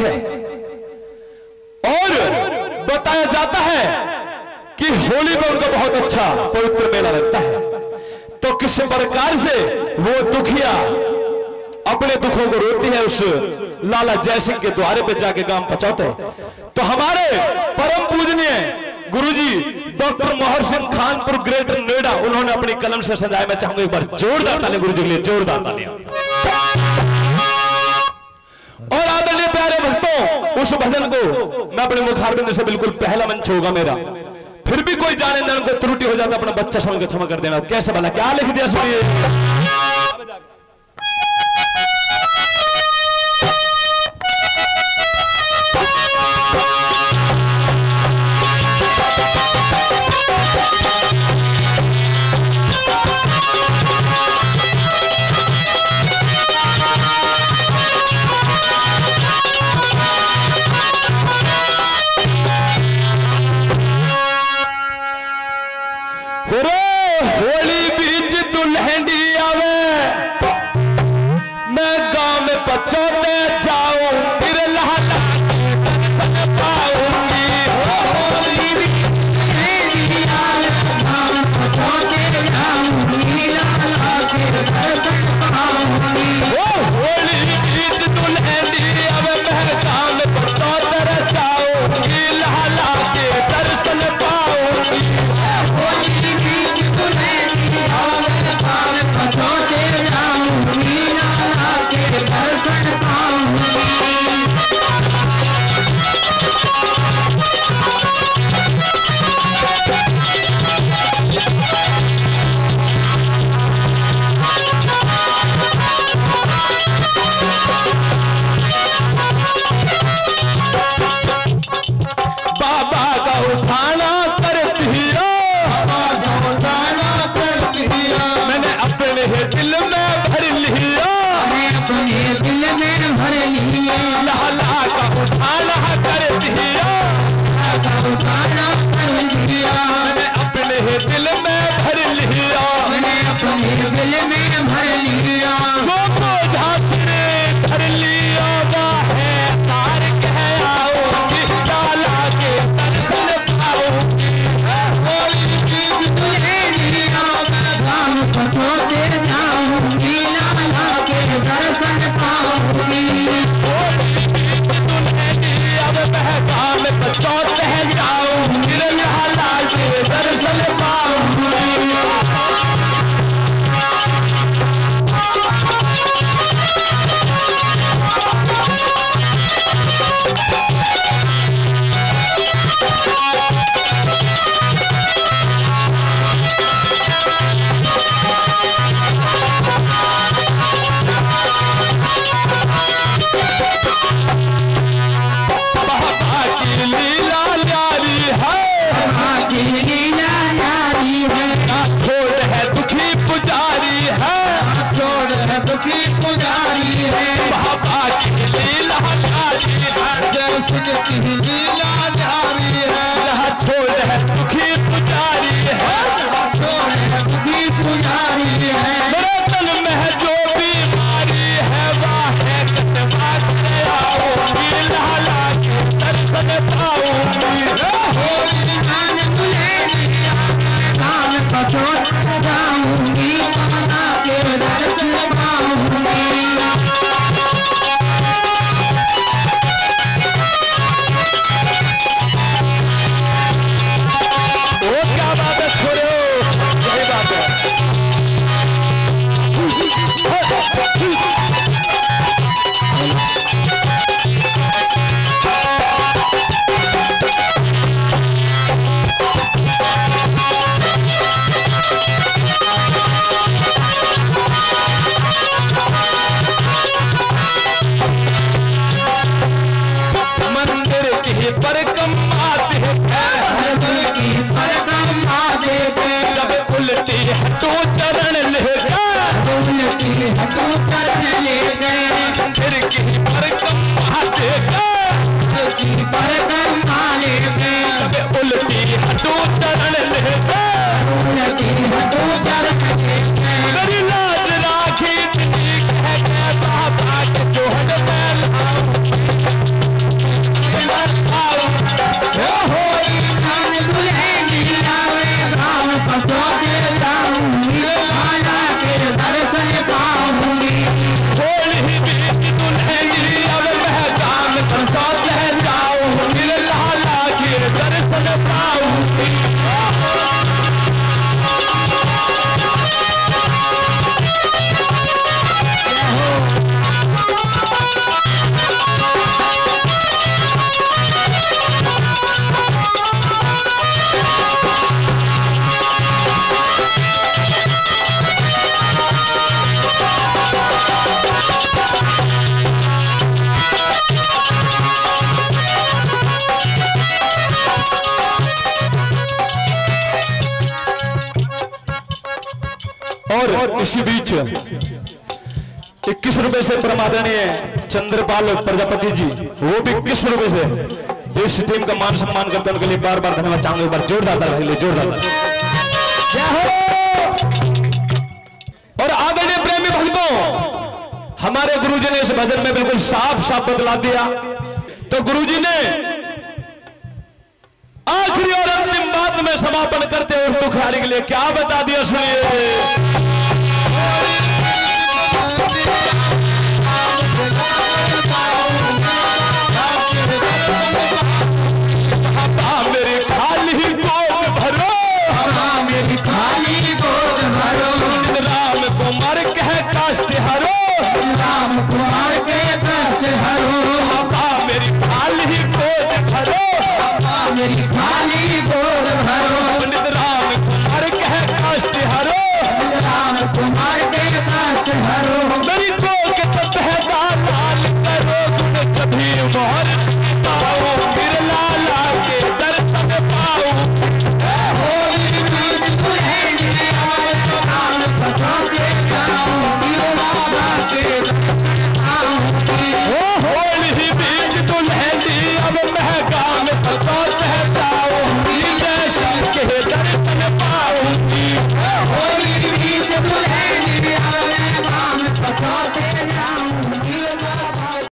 है। और बताया जाता है कि होली में उनका बहुत अच्छा पवित्र मेला लगता है। तो किस प्रकार से वो दुखिया अपने दुखों को रोती है, उस लाला जयसिंह के द्वारे पे जाके गाँव पहुंचाते हैं। तो हमारे परम पूजनीय गुरुजी, डॉक्टर मोहर सिंह खानपुर ग्रेटर नोएडा उन्होंने अपनी कलम से सजाया मैं चाहूँगा एक बार जोरदार ताली गुरु जी के लिए जोरदार तालियाँ। और उस भजन को मैं अपने मुखारबिंद से बिल्कुल पहला मंच होगा मेरा। फिर भी कोई जाने को त्रुटि हो जाता, अपना बच्चा समझ के क्षमा कर देना। कैसे भला? क्या लिख दिया सुनिए? ஒரே जाऊँगी के दर्शन पाऊँगी मंदिर और इसी बीच इक्कीस रुपए से परमादरणीय चंद्रपाल प्रजापति जी, वो भी इक्कीस रुपए से। इस टीम का मान सम्मान करते उनके लिए बार बार धन्यवाद चाहूँगा। एक बार जोरदार जोरदार और आदरणीय प्रेमी भक्तों, हमारे गुरुजी ने इस भजन में बिल्कुल साफ़ साफ़ बदला दिया। तो गुरुजी ने आखिरी और अंतिम बात में समापन करते हुए दुखारी के लिए क्या बता दिया, सुनिए।